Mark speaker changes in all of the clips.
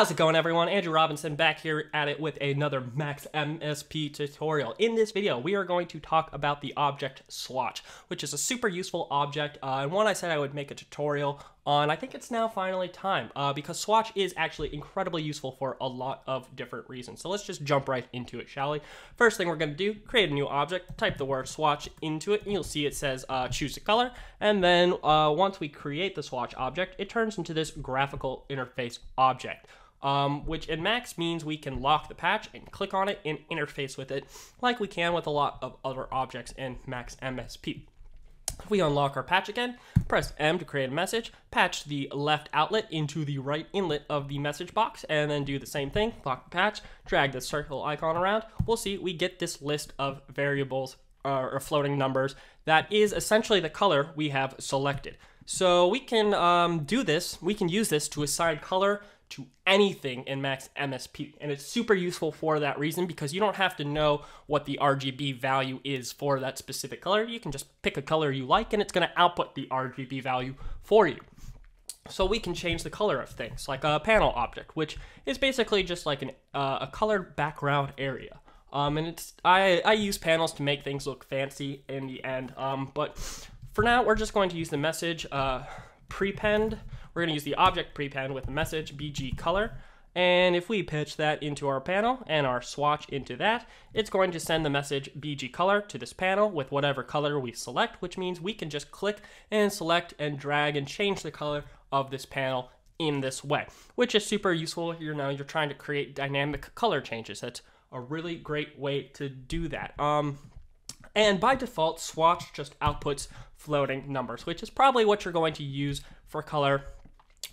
Speaker 1: How's it going everyone? Andrew Robinson back here at it with another Max MSP tutorial. In this video, we are going to talk about the object swatch, which is a super useful object uh, and one I said I would make a tutorial on. I think it's now finally time uh, because swatch is actually incredibly useful for a lot of different reasons. So let's just jump right into it, shall we? First thing we're going to do, create a new object, type the word swatch into it, and you'll see it says uh, choose a color. And then uh, once we create the swatch object, it turns into this graphical interface object. Um, which in Max means we can lock the patch and click on it and interface with it like we can with a lot of other objects in Max MSP. If we unlock our patch again, press M to create a message, patch the left outlet into the right inlet of the message box, and then do the same thing, lock the patch, drag the circle icon around, we'll see we get this list of variables uh, or floating numbers that is essentially the color we have selected. So we can um, do this, we can use this to assign color to anything in Max MSP. And it's super useful for that reason because you don't have to know what the RGB value is for that specific color. You can just pick a color you like and it's going to output the RGB value for you. So we can change the color of things, like a panel object, which is basically just like an, uh, a colored background area. Um, and it's I, I use panels to make things look fancy in the end. Um, but for now, we're just going to use the message uh, prepend we're going to use the object prepend with the message bg color. And if we pitch that into our panel and our swatch into that, it's going to send the message BG color to this panel with whatever color we select, which means we can just click and select and drag and change the color of this panel in this way, which is super useful. You know, you're trying to create dynamic color changes. That's a really great way to do that. Um, and by default, swatch just outputs floating numbers, which is probably what you're going to use for color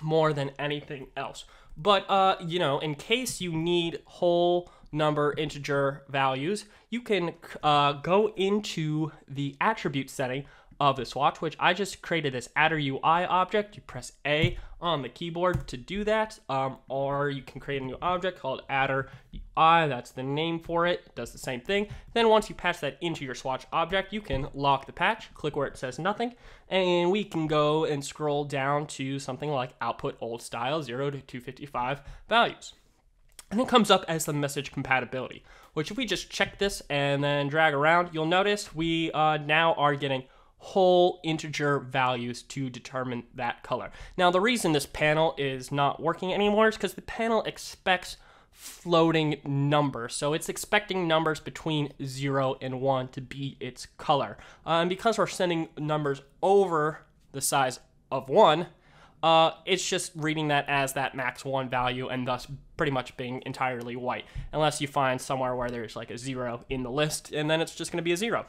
Speaker 1: more than anything else. But, uh, you know, in case you need whole number integer values, you can uh, go into the attribute setting of the swatch, which I just created this attrui object. You press A on the keyboard to do that, um, or you can create a new object called adder UI. That's the name for it. it. Does the same thing. Then once you patch that into your swatch object, you can lock the patch, click where it says nothing, and we can go and scroll down to something like output old style 0 to 255 values. And it comes up as the message compatibility, which if we just check this and then drag around, you'll notice we uh, now are getting whole integer values to determine that color. Now, the reason this panel is not working anymore is because the panel expects floating numbers. So it's expecting numbers between 0 and 1 to be its color. Uh, and because we're sending numbers over the size of 1, uh, it's just reading that as that max 1 value and thus pretty much being entirely white. Unless you find somewhere where there's like a 0 in the list, and then it's just going to be a 0.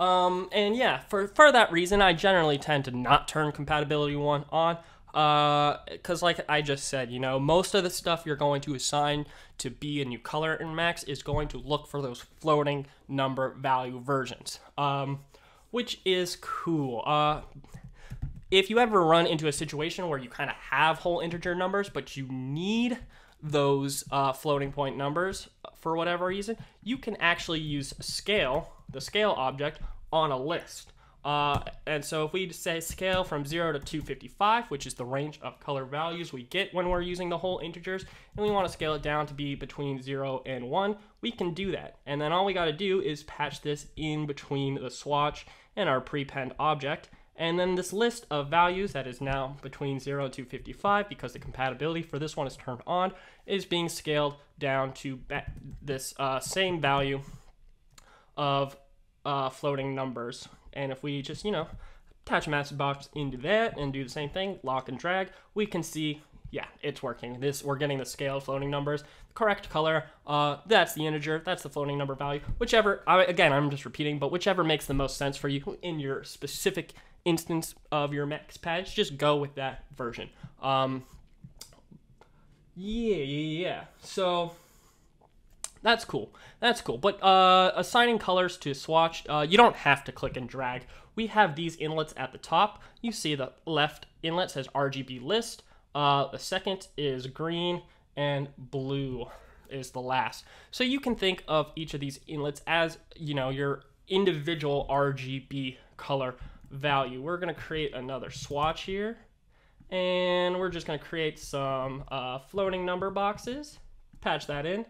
Speaker 1: Um, and yeah, for, for that reason, I generally tend to not turn compatibility one on. Because, uh, like I just said, you know, most of the stuff you're going to assign to be a new color in Max is going to look for those floating number value versions, um, which is cool. Uh, if you ever run into a situation where you kind of have whole integer numbers, but you need those uh, floating point numbers for whatever reason, you can actually use scale the scale object on a list. Uh, and so if we say scale from 0 to 255, which is the range of color values we get when we're using the whole integers, and we want to scale it down to be between 0 and 1, we can do that. And then all we got to do is patch this in between the swatch and our prepend object. And then this list of values that is now between 0 and 255, because the compatibility for this one is turned on, is being scaled down to this uh, same value of uh, floating numbers. And if we just, you know, attach a message box into that and do the same thing, lock and drag, we can see, yeah, it's working. This We're getting the scale floating numbers, the correct color, uh, that's the integer, that's the floating number value. Whichever, I, again, I'm just repeating, but whichever makes the most sense for you in your specific instance of your max patch, just go with that version. Um, yeah, yeah, yeah. So that's cool. That's cool. But uh, assigning colors to swatch, uh, you don't have to click and drag. We have these inlets at the top. You see the left inlet says RGB list. Uh, the second is green and blue is the last. So you can think of each of these inlets as, you know, your individual RGB color value. We're going to create another swatch here. And we're just going to create some uh, floating number boxes, patch that in,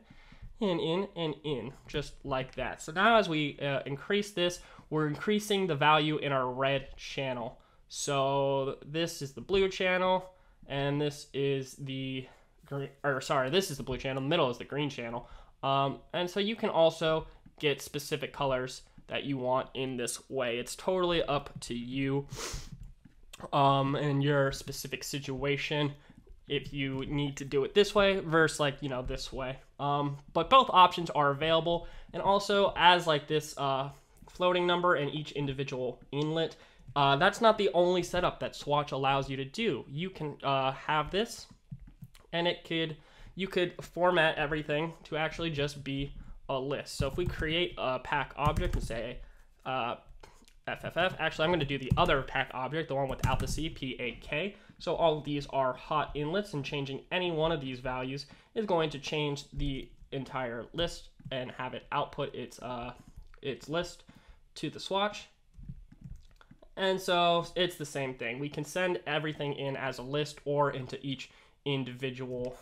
Speaker 1: in, in, and in, just like that. So now as we uh, increase this, we're increasing the value in our red channel. So this is the blue channel, and this is the green, or sorry, this is the blue channel, middle is the green channel. Um, and so you can also get specific colors that you want in this way. It's totally up to you um, in your specific situation if you need to do it this way versus like you know this way. Um, but both options are available. And also as like this uh, floating number and each individual inlet uh, that's not the only setup that swatch allows you to do. You can uh, have this and it could you could format everything to actually just be a list so if we create a pack object and say uh, FFF. Actually, I'm going to do the other pack object, the one without the C, P-A-K. So all of these are hot inlets, and changing any one of these values is going to change the entire list and have it output its uh, its list to the swatch. And so it's the same thing. We can send everything in as a list or into each individual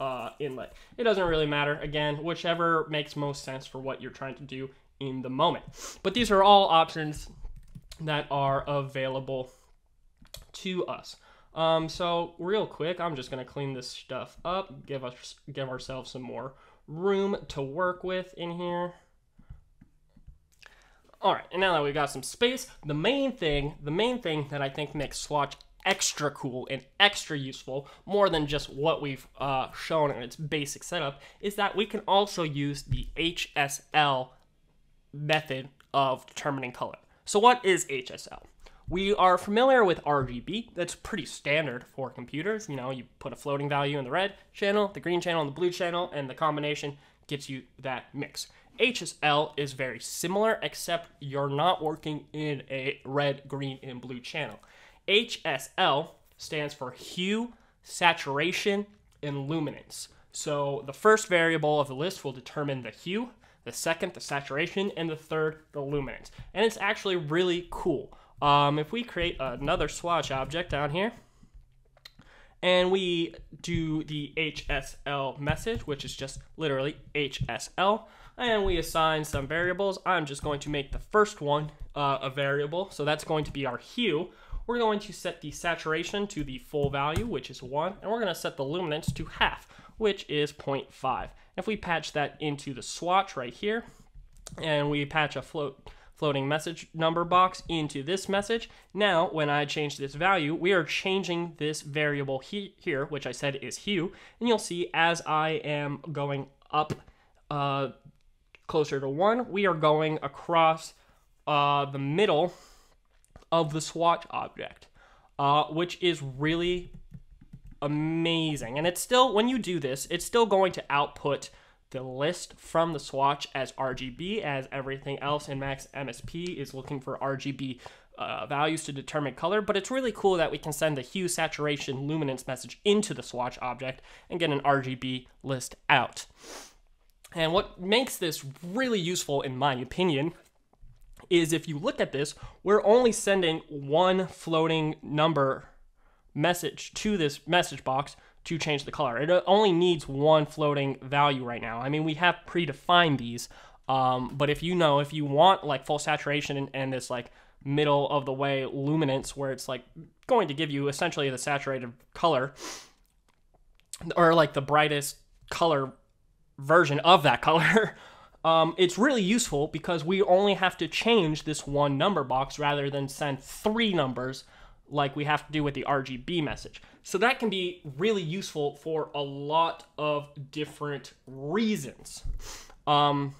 Speaker 1: uh, inlet. It doesn't really matter. Again, whichever makes most sense for what you're trying to do in the moment. But these are all options that are available to us. Um, so real quick, I'm just gonna clean this stuff up, give us give ourselves some more room to work with in here. All right, and now that we've got some space, the main thing, the main thing that I think makes Swatch extra cool and extra useful, more than just what we've uh, shown in its basic setup, is that we can also use the HSL method of determining color. So what is HSL? We are familiar with RGB. That's pretty standard for computers. You know, you put a floating value in the red channel, the green channel, and the blue channel, and the combination gets you that mix. HSL is very similar, except you're not working in a red, green, and blue channel. HSL stands for hue, saturation, and luminance. So the first variable of the list will determine the hue, the second, the saturation, and the third, the luminance. And it's actually really cool. Um, if we create another swatch object down here, and we do the HSL message, which is just literally HSL, and we assign some variables. I'm just going to make the first one uh, a variable, so that's going to be our hue. We're going to set the saturation to the full value, which is 1, and we're going to set the luminance to half, which is 0.5. If we patch that into the swatch right here, and we patch a float floating message number box into this message. Now, when I change this value, we are changing this variable he here, which I said is hue, and you'll see as I am going up uh, closer to 1, we are going across uh, the middle of the swatch object, uh, which is really amazing. And it's still, when you do this, it's still going to output the list from the swatch as RGB, as everything else in Max MSP is looking for RGB uh, values to determine color, but it's really cool that we can send the hue, saturation, luminance message into the swatch object and get an RGB list out. And what makes this really useful, in my opinion, is if you look at this, we're only sending one floating number message to this message box to change the color. It only needs one floating value right now. I mean, we have predefined these, um, but if you know, if you want like full saturation and, and this like middle of the way luminance where it's like going to give you essentially the saturated color or like the brightest color version of that color, um, it's really useful because we only have to change this one number box rather than send three numbers like we have to do with the RGB message. So that can be really useful for a lot of different reasons. Um,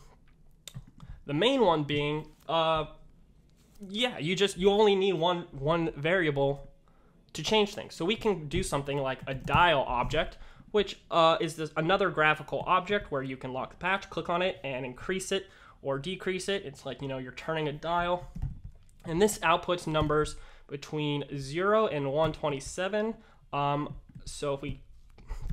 Speaker 1: the main one being, uh, yeah, you just you only need one one variable to change things. So we can do something like a dial object, which uh, is this another graphical object where you can lock the patch, click on it, and increase it or decrease it. It's like you know you're turning a dial, and this outputs numbers between 0 and 127. Um, so if we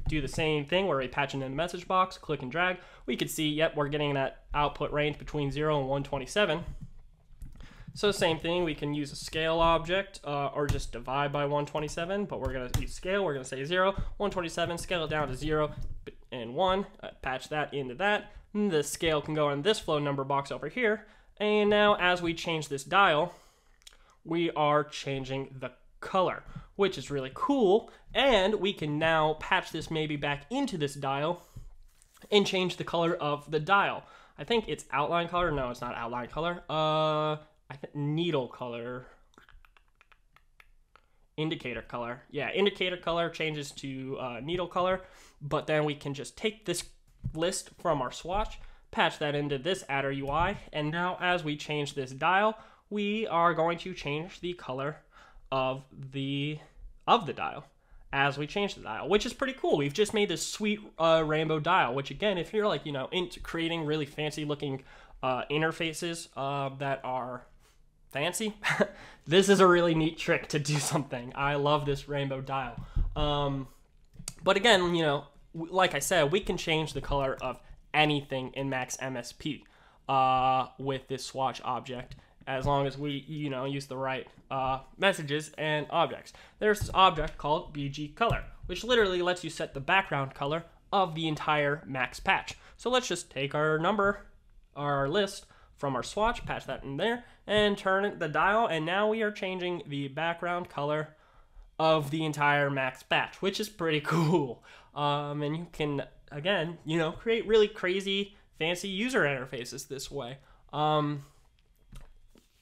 Speaker 1: do the same thing where we patch in the message box, click and drag, we could see, yep, we're getting that output range between 0 and 127. So same thing, we can use a scale object uh, or just divide by 127, but we're gonna use scale, we're gonna say zero, 127, scale it down to zero and one, uh, patch that into that. The scale can go in this flow number box over here. And now as we change this dial, we are changing the color, which is really cool. And we can now patch this maybe back into this dial and change the color of the dial. I think it's outline color. No, it's not outline color. Uh, I needle color. Indicator color. Yeah, indicator color changes to uh, needle color, but then we can just take this list from our swatch, patch that into this attrui, and now as we change this dial, we are going to change the color of the of the dial as we change the dial, which is pretty cool. We've just made this sweet uh, rainbow dial, which again, if you're like, you know, into creating really fancy looking uh, interfaces uh, that are fancy, this is a really neat trick to do something. I love this rainbow dial. Um, but again, you know, like I said, we can change the color of anything in Max MSP uh, with this swatch object as long as we, you know, use the right uh, messages and objects. There's this object called BG color, which literally lets you set the background color of the entire max patch. So let's just take our number, our list from our swatch, patch that in there, and turn the dial, and now we are changing the background color of the entire max patch, which is pretty cool. Um, and you can, again, you know, create really crazy, fancy user interfaces this way. Um,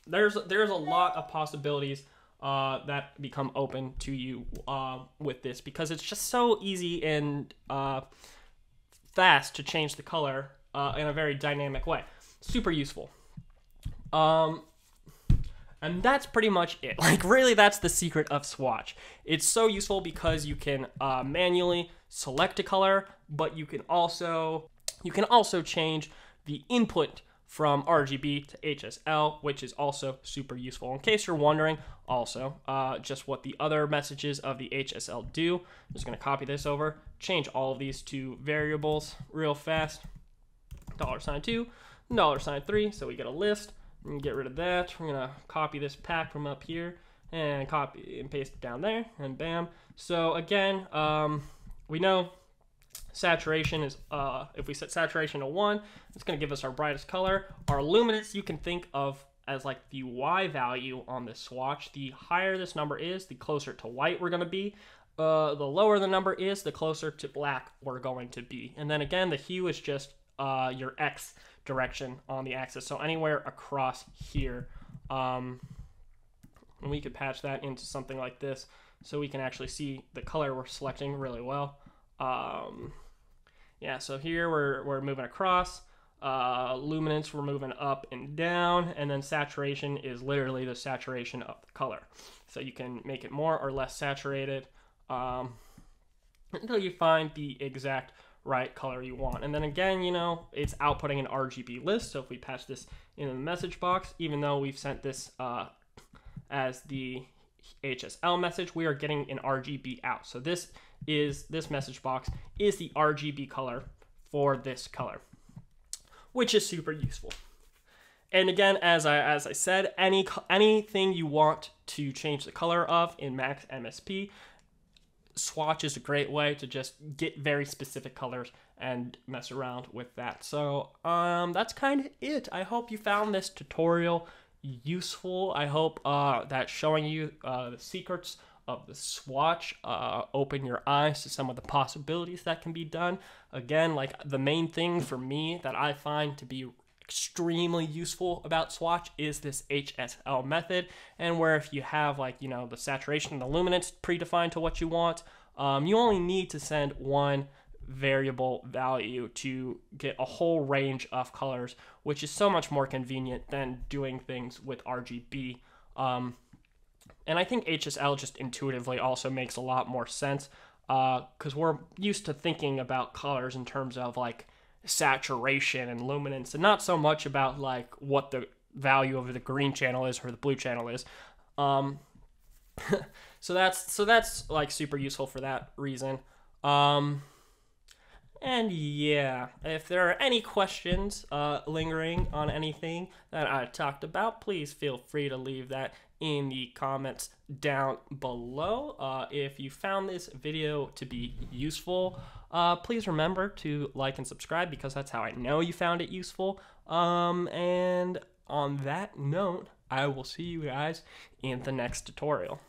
Speaker 1: there's there's a lot of possibilities uh, that become open to you uh, with this because it's just so easy and uh, fast to change the color uh, in a very dynamic way. Super useful. Um, and that's pretty much it. Like, really, that's the secret of Swatch. It's so useful because you can uh, manually select a color, but you can also you can also change the input from RGB to HSL, which is also super useful. In case you're wondering, also, uh, just what the other messages of the HSL do. I'm just going to copy this over, change all of these to variables real fast. Dollar sign two, dollar sign three, so we get a list. And get rid of that. We're to copy this pack from up here and copy and paste it down there, and bam. So again, um, we know Saturation is, uh, if we set saturation to 1, it's to give us our brightest color. Our luminance you can think of as like the Y value on this swatch. The higher this number is, the closer to white we're to be. Uh, the lower the number is, the closer to black we're going to be. And then again, the hue is just uh, your X direction on the axis. So anywhere across here. Um, and we could patch that into something like this so we can actually see the color we're selecting really well. Um, yeah, so here we're, we're moving across. Uh, luminance, we're moving up and down. And then saturation is literally the saturation of the color. So you can make it more or less saturated um, until you find the exact right color you want. And then again, you know, it's outputting an RGB list. So if we patch this in the message box, even though we've sent this uh, as the HSL message, we are getting an RGB out. So this is this message box is the RGB color for this color, which is super useful. And again, as I as I said, any anything you want to change the color of in Max MSP, swatch is a great way to just get very specific colors and mess around with that. So um, that's kind of it. I hope you found this tutorial useful. I hope uh, that showing you uh, the secrets of the swatch uh, open your eyes to some of the possibilities that can be done. Again, like the main thing for me that I find to be extremely useful about swatch is this HSL method and where if you have like you know the saturation and the luminance predefined to what you want um, you only need to send one variable value to get a whole range of colors, which is so much more convenient than doing things with RGB. Um, and I think HSL just intuitively also makes a lot more sense because uh, we're used to thinking about colors in terms of like saturation and luminance and not so much about like what the value of the green channel is or the blue channel is. Um, so that's so that's like super useful for that reason. Um, And yeah, if there are any questions uh, lingering on anything that I talked about, please feel free to leave that in the comments down below. Uh, if you found this video to be useful, uh, please remember to like and subscribe because that's how I know you found it useful. Um, and on that note, I will see you guys in the next tutorial.